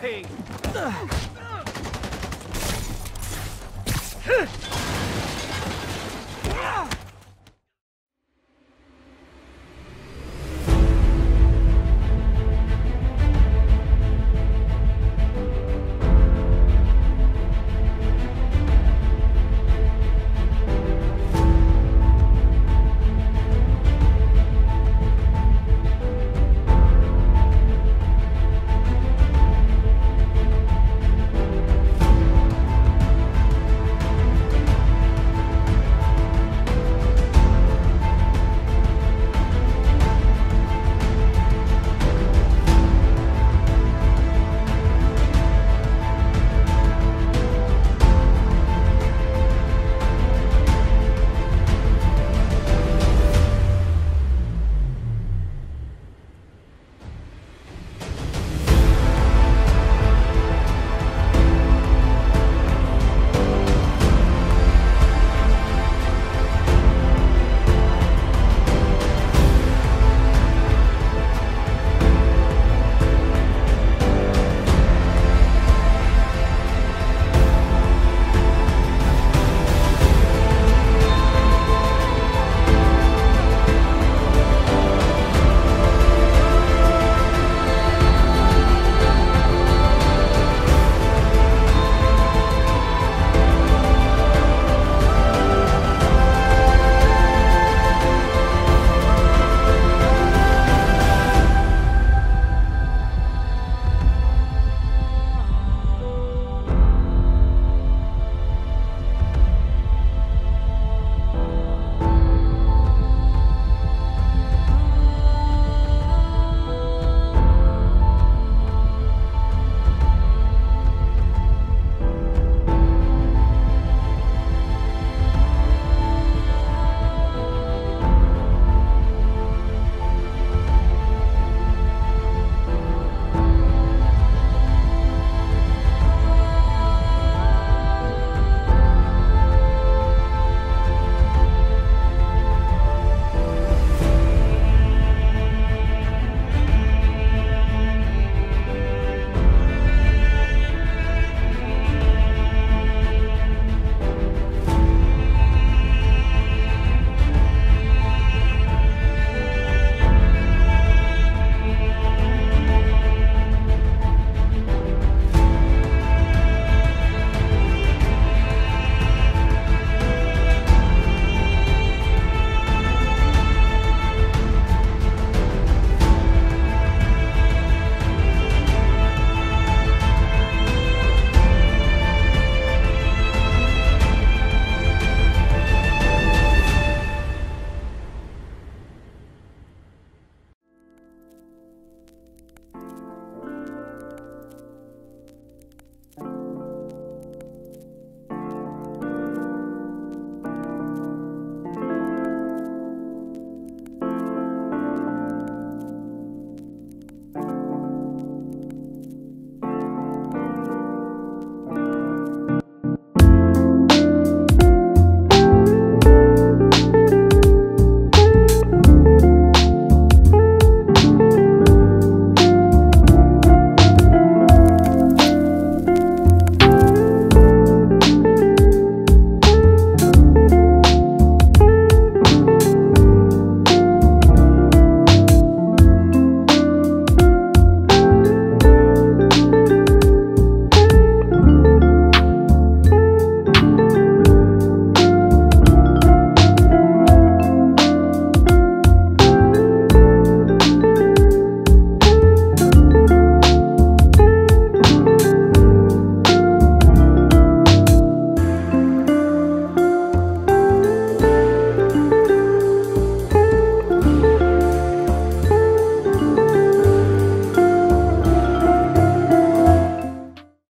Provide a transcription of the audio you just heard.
pain.